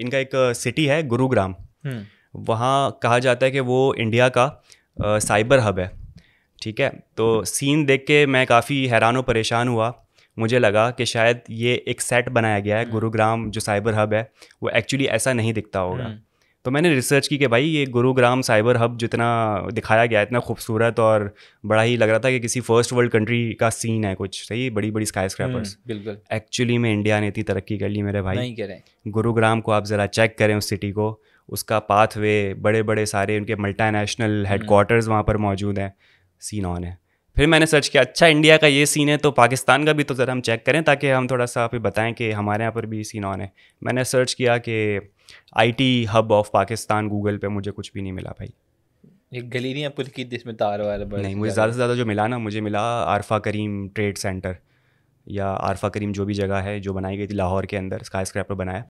इनका एक सिटी है गुरुग्राम। हम्म। वहाँ कहा जाता है कि वो इंडिया का आ, साइबर हब है। ठीक है? तो सीन देख के मैं काफ़ी हैरान और परेशान हुआ। मुझे लगा कि शायद ये एक सेट बनाया गया है गुरुग्राम जो साइबर हब है वो एक्चुअली ऐसा नहीं दिखता होगा। हम्म, तो मैंने रिसर्च की कि भाई ये गुरुग्राम साइबर हब जितना दिखाया गया इतना खूबसूरत और बड़ा ही लग रहा था कि किसी फ़र्स्ट वर्ल्ड कंट्री का सीन है कुछ। सही? बड़ी बड़ी स्काई स्क्रैपर्स हम्म, बिल्कुल। एक्चुअली में इंडिया ने इतनी तरक्की कर ली मेरे भाई। नहीं कह रहे गुरुग्राम को आप ज़रा चेक करें उस सिटी को। उसका पाथवे बड़े बड़े सारे उनके मल्टानेशनल हेडक्वार्टर्स वहाँ पर मौजूद हैं। सीन ऑन है। फिर मैंने सर्च किया अच्छा इंडिया का ये सीन है तो पाकिस्तान का भी तो ज़रा हम चेक करें ताकि हम थोड़ा सा आप बताएँ कि हमारे यहाँ पर भी सीन ऑन है. मैंने सर्च किया कि IT hub of Pakistan Google पे मुझे कुछ भी नहीं मिला भाई। एक गली नहीं है पुल की जिसमें तार बड़े नहीं मुझे ज़्यादा से ज़्यादा जो मिला ना मुझे मिला आरफा करीम ट्रेड सेंटर या आरफा करीम जो भी जगह है जो बनाई गई थी लाहौर के अंदर स्काई स्क्रैपर बनाया।